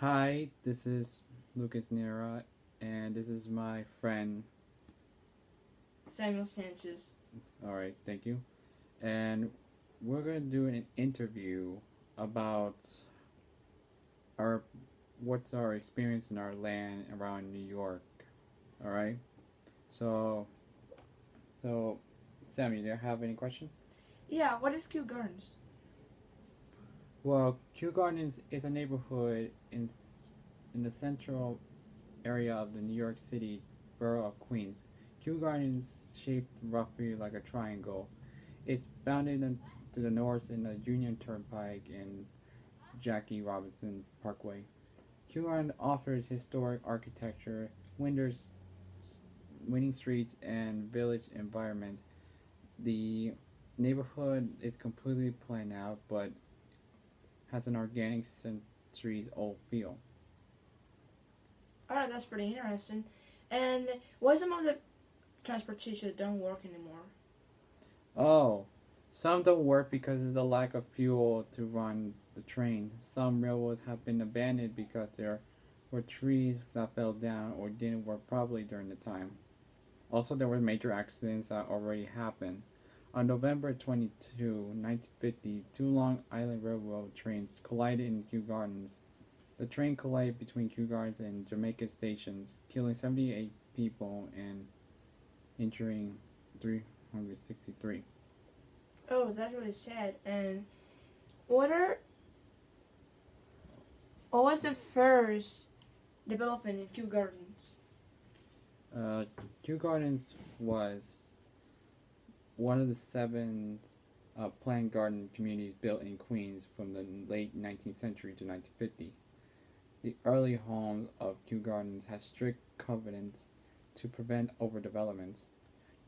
Hi, this is Lucas Nera, and this is my friend. Samuel Sanchez. All right, thank you. And we're going to do an interview about our what's our experience in our land around New York. All right. So, so, Sammy, do you have any questions? Yeah, what is Kew Gardens? Well, Kew Gardens is a neighborhood in in the central area of the New York City borough of Queens. Kew Gardens, shaped roughly like a triangle, is bounded in, to the north in the Union Turnpike and Jackie Robinson Parkway. Kew Gardens offers historic architecture, winters, winning streets, and village environment. The neighborhood is completely planned out, but has an organic centuries old feel. Alright, that's pretty interesting. And why some of the transportation don't work anymore? Oh, some don't work because there's a lack of fuel to run the train. Some railroads have been abandoned because there were trees that fell down or didn't work properly during the time. Also, there were major accidents that already happened. On November 22, 1950, two Long Island Railroad trains collided in Kew Gardens. The train collided between Kew Gardens and Jamaica stations, killing 78 people and injuring 363. Oh, that's really sad. And what are what was the first development in Kew Gardens? Uh, Kew Gardens was one of the seven uh, planned garden communities built in Queens from the late 19th century to 1950. The early homes of Kew Gardens had strict covenants to prevent overdevelopment.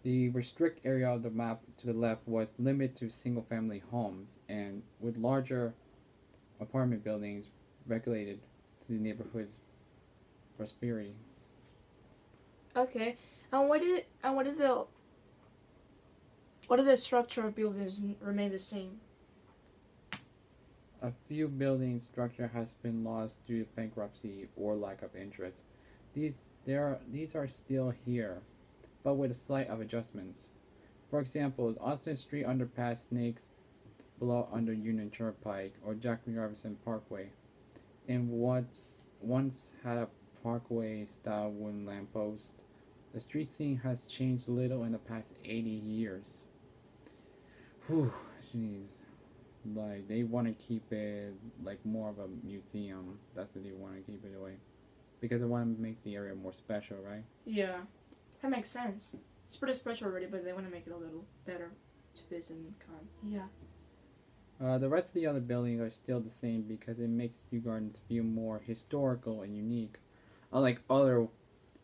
The restrict area of the map to the left was limited to single family homes and with larger apartment buildings regulated to the neighborhood's prosperity. Okay. And what did and what did the what did the structure of buildings remain the same? A few building structure has been lost due to bankruptcy or lack of interest. These there are, these are still here, but with a slight of adjustments. For example, Austin Street underpass snakes below under Union Turnpike or Jackie Robinson Parkway, and what's once had a parkway style wooden lamppost. The street scene has changed little in the past 80 years. Whew, jeez like they want to keep it like more of a museum. That's what they want to keep it away, because they want to make the area more special, right? Yeah. That makes sense. It's pretty special already, but they want to make it a little better to visit and come. Yeah. Uh, the rest of the other buildings are still the same because it makes Kew Gardens feel more historical and unique, unlike other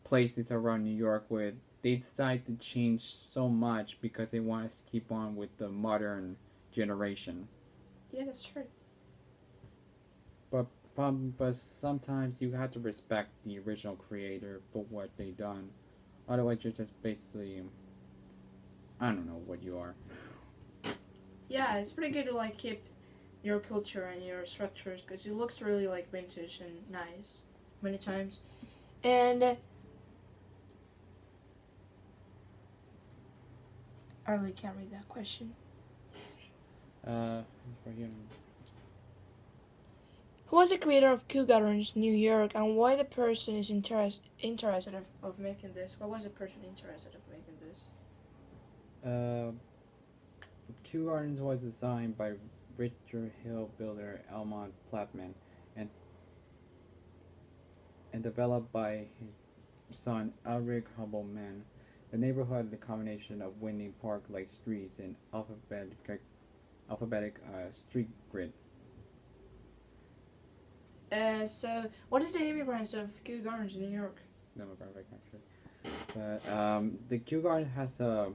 places around New York where they decide to change so much because they want us to keep on with the modern generation. Yeah, that's true. Um, but sometimes you have to respect the original creator for what they done. Otherwise, you're just basically, I don't know what you are. Yeah, it's pretty good to like keep your culture and your structures because it looks really like vintage and nice many times. And I really can't read that question. Uh. Who was the creator of Kew Gardens, New York, and why the person is interest, interested of, of making this? Why was the person interested of making this? Uh, Kew Gardens was designed by Richard Hill builder Almond Plattman and and developed by his son Alric Hubbleman. The neighborhood the combination of winding park-like streets and alphabetic alphabetic uh, street grid. Uh, so, what is the immigrants of Kew Gardens, in New York? demographic actually. But um, the Kew Garden has the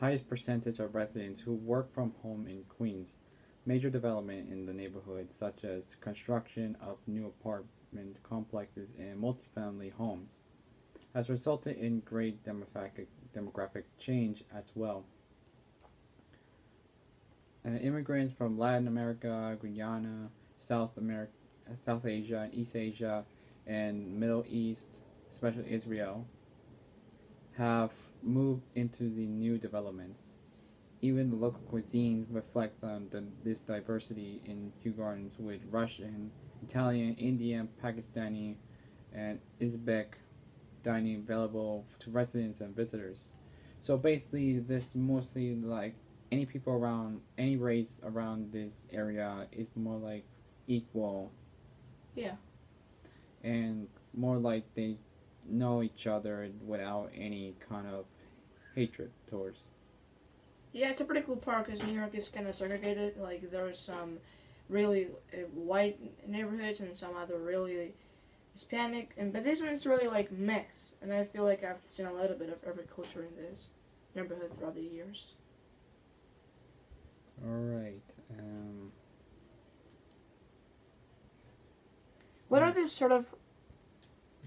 highest percentage of residents who work from home in Queens. Major development in the neighborhood, such as construction of new apartment complexes and multifamily homes, has resulted in great demographic demographic change as well. Uh, immigrants from Latin America, Guyana, South America, South Asia and East Asia and Middle East, especially Israel, have moved into the new developments. Even the local cuisine reflects on the, this diversity in Kew Gardens with Russian, Italian, Indian, Pakistani, and Uzbek dining available to residents and visitors. So basically, this mostly like any people around any race around this area is more like equal. Yeah. And more like they know each other without any kind of hatred towards. Yeah, it's a pretty cool park because New York is kind of segregated. Like there's some really uh, white neighborhoods and some other really Hispanic, and but this one's really like mixed, and I feel like I've seen a little bit of every culture in this neighborhood throughout the years. All right. Um, What are the sort of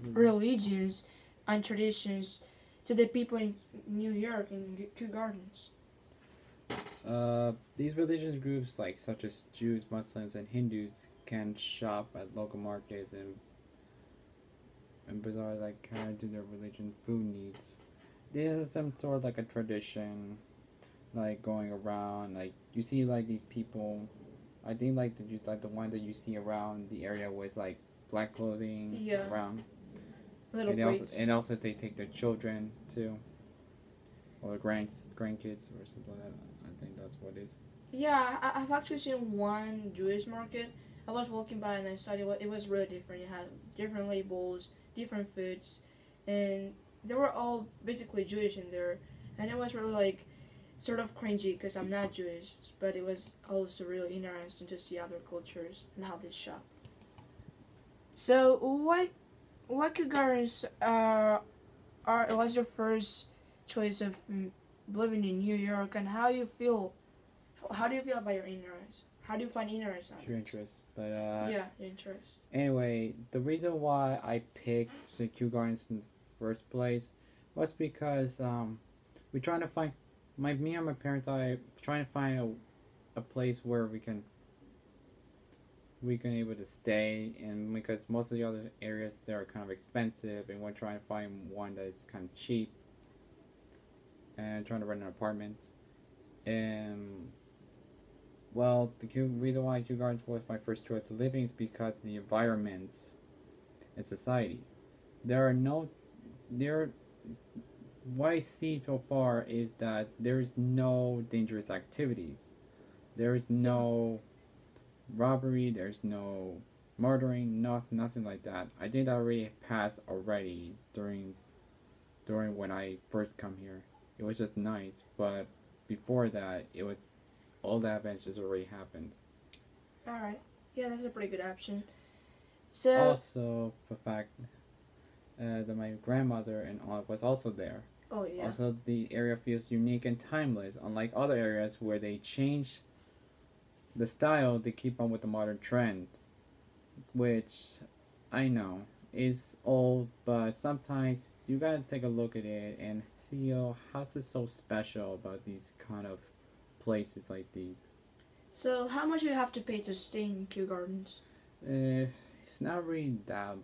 religions and traditions to the people in New York and Kew Gardens? Uh, these religious groups, like such as Jews, Muslims, and Hindus, can shop at local markets and and bizarre like kind of do their religion food needs. There's some sort of like a tradition, like going around. Like you see, like these people. I think like the just like the one that you see around the area with like black clothing Yeah. around, Little and also and also they take their children too, or grand grandkids or something like that. I think that's what it is. Yeah, I, I've actually seen one Jewish market. I was walking by and I saw it. It was really different. It had different labels, different foods, and they were all basically Jewish in there. And it was really like sort of cringy because I'm not Jewish, but it was also really interesting to see other cultures and how they shop. So what what gardens uh, are was your first choice of mm, living in New York, and how you feel how do you feel about your interest? How do you find interest on your it? interest. But uh, yeah, your interest. anyway, the reason why I picked the Kew Gardens in the first place was because um, we're trying to find my me and my parents. are trying to find a, a place where we can we can able to stay, and because most of the other areas they are kind of expensive, and we're trying to find one that is kind of cheap, and trying to rent an apartment, and well, the reason why Kew Gardens was my first choice of living is because the environment and society. There are no, there, what I see so far is that there is no dangerous activities. There is no robbery. There's no murdering. Not nothing like that. I think that already passed already during, during when I first come here. It was just nice, but before that, it was all the adventures already happened. All right. Yeah, that's a pretty good option. So Also, the fact uh, that my grandmother and aunt was also there. oh yeah. Also, the area feels unique and timeless, unlike other areas where they change the style to keep on with the modern trend, which I know is old, but sometimes you gotta take a look at it and see oh, how's it so special about these kind of places like these. So how much do you have to pay to stay in Kew Gardens? Uh, it's not really that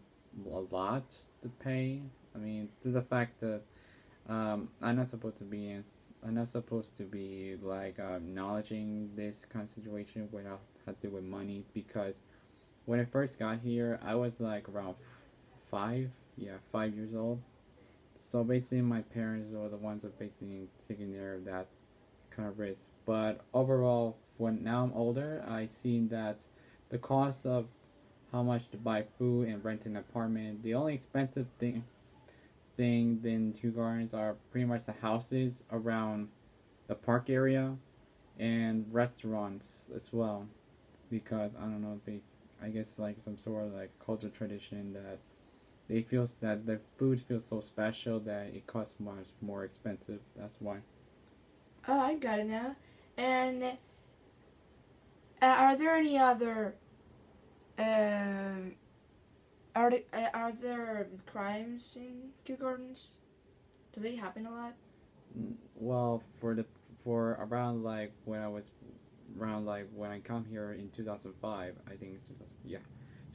a lot to pay. I mean, to the fact that um, I'm not supposed to be in, I'm not supposed to be like uh, acknowledging this kind of situation without have to do with money because when I first got here, I was like around five, yeah, five years old. So basically, my parents were the ones that basically taking care of that kind of risk. But overall, when now I'm older, I seen that the cost of how much to buy food and rent an apartment. The only expensive thing thing in Kew Gardens are pretty much the houses around the park area and restaurants as well. Because I don't know, they I guess like some sort of like cultural tradition that they feel that the food feels so special that it costs much more expensive. That's why. Oh, I got it now. And uh, are there any other um are the, uh, are there crimes in Kew Gardens? Do they happen a lot? Well, for the for around like when I was around like when I come here in 2005, I think it's 2000, yeah,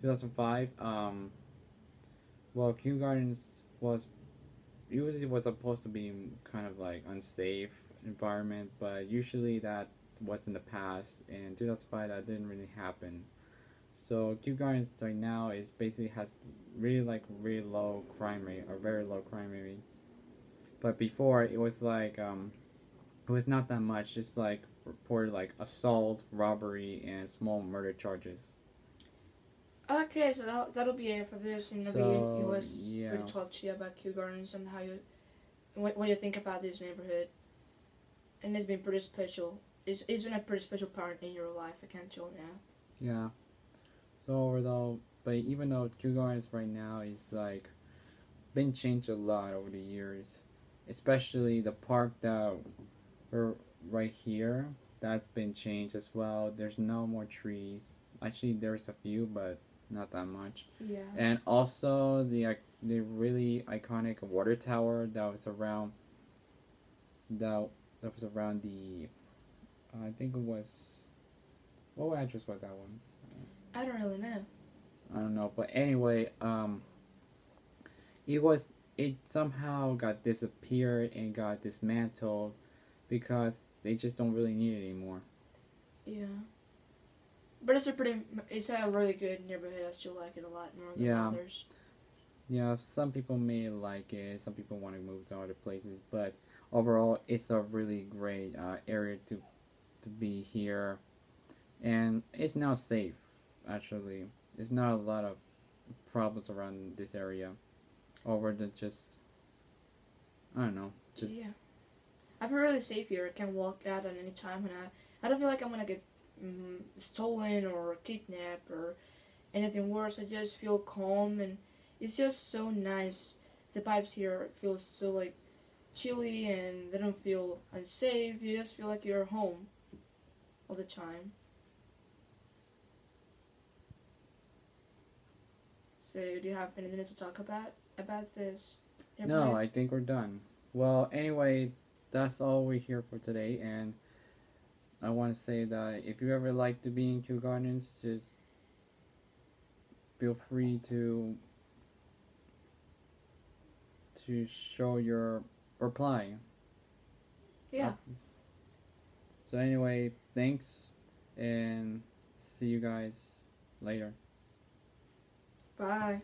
2005. Um, well, Kew Gardens was usually was supposed to be kind of like unsafe environment, but usually that was in the past. In 2005, that didn't really happen. So Kew Gardens right now is basically has really like really low crime rate or very low crime rate. But before it was like um, it was not that much, just like reported like assault, robbery, and small murder charges. Okay, so that, that'll be it for this interview. So, it was yeah. good talk to you about Kew Gardens and how you, what, what you think about this neighborhood. And it's been pretty special. It's, it's been a pretty special part in your life, I can tell now. Yeah. So although, but even though Kew Gardens right now is like been changed a lot over the years, especially the park that we're right here that's been changed as well. There's no more trees. Actually, there's a few, but not that much. Yeah. And also the the really iconic water tower that was around that that was around the I think it was what address was that one? I don't really know. I don't know, but anyway, um, it was it somehow got disappeared and got dismantled because they just don't really need it anymore. Yeah. But it's a pretty, it's a really good neighborhood. I still like it a lot more than Yeah. others. Yeah, some people may like it, some people want to move to other places, but overall, it's a really great uh, area to to be here, and it's now safe. Actually, there's not a lot of problems around this area, over the just I don't know, just yeah. I feel really safe here. I can walk out at any time, and I, I don't feel like I'm gonna get mm, stolen or kidnapped or anything worse. I just feel calm, and it's just so nice. The vibes here feel so like chilly, and they don't feel unsafe. You just feel like you're home all the time. So, do you have anything else to talk about about this? No. I think we're done. Well, anyway, that's all we're here for today, and I want to say that if you ever like to be in Kew Gardens, just feel free to to show your reply. yeah. So anyway, thanks, and see you guys later. Bye.